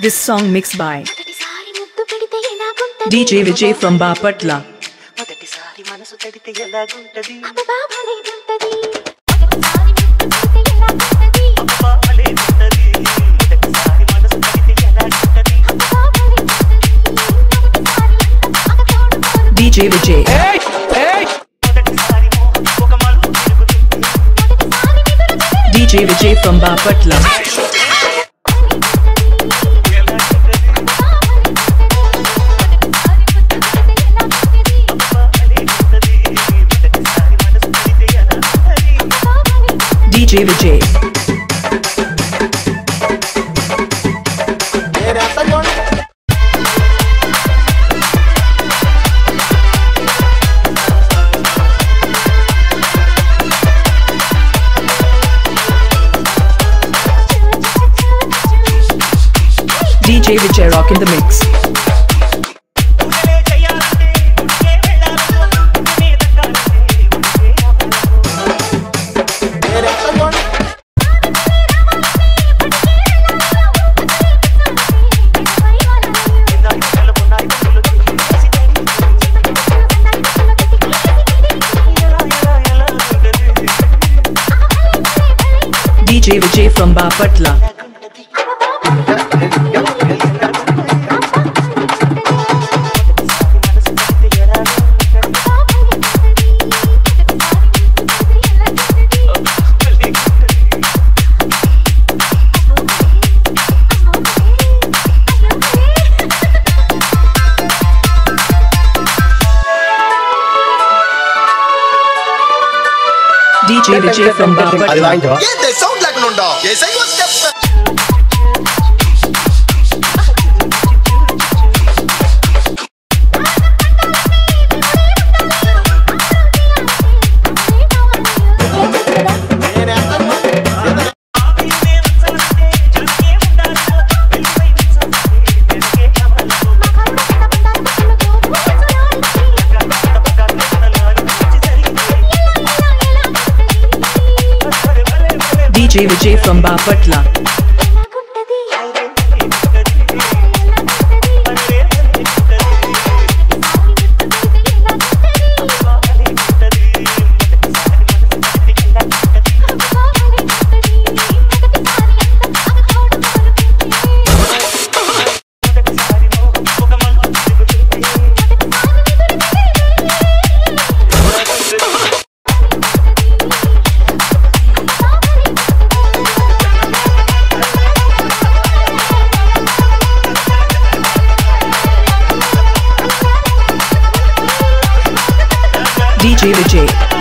This song mixed by DJ Vijay from Bapatla. DJ Vijay. Hey! Hey! DJ Vijay from Bapatla. DJ Vijay. DJ Vijay Rock in the mix. Vijay Vijay from Bapatla. DJ Vijay from Bapatla. Get the sound dog. Yes, I was step Vijay from Bapatla. DJ Vijay.